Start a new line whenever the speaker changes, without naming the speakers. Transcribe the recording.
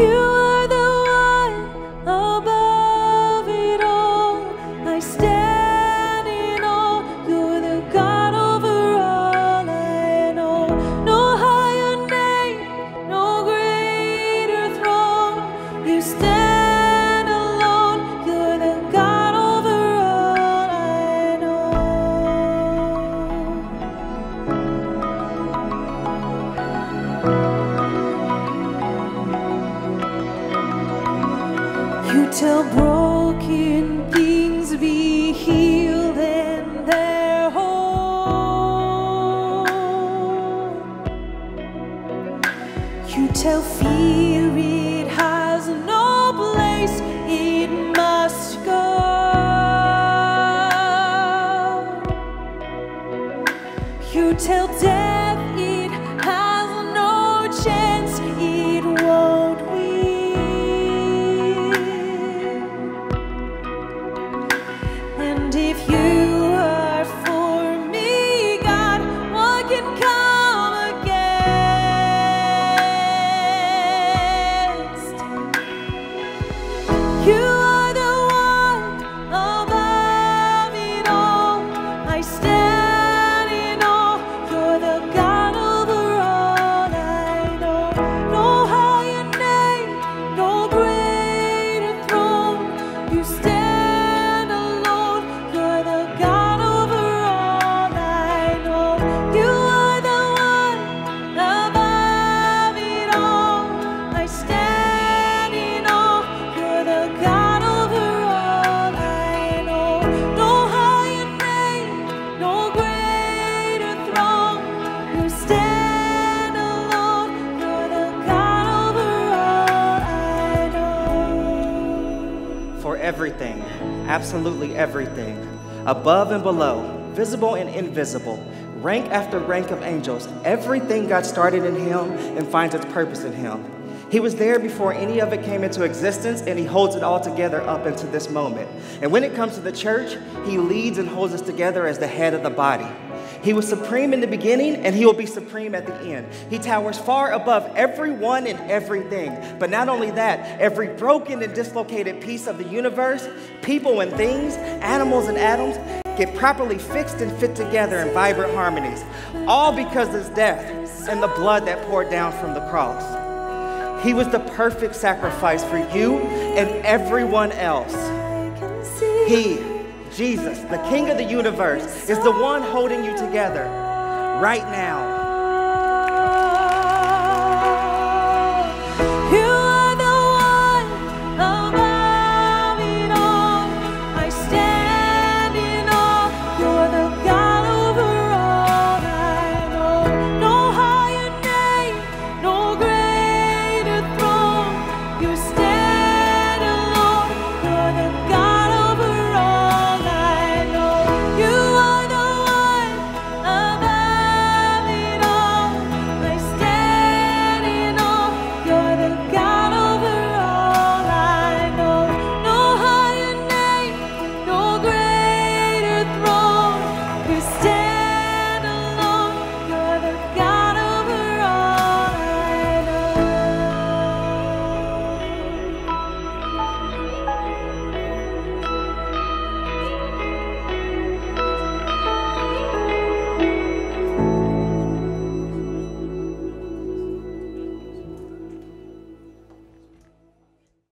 You Tell broken things be healed and they're whole. You tell fear You
absolutely everything, above and below, visible and invisible, rank after rank of angels, everything got started in Him and finds its purpose in Him. He was there before any of it came into existence, and He holds it all together up into this moment. And when it comes to the church, He leads and holds us together as the head of the body. He was supreme in the beginning, and he will be supreme at the end. He towers far above everyone and everything. But not only that, every broken and dislocated piece of the universe, people and things, animals and atoms, get properly fixed and fit together in vibrant harmonies. All because of his death and the blood that poured down from the cross. He was the perfect sacrifice for you and everyone else. He, Jesus, the King of the universe, is the one holding you together right now.